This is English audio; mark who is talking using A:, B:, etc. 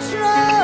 A: try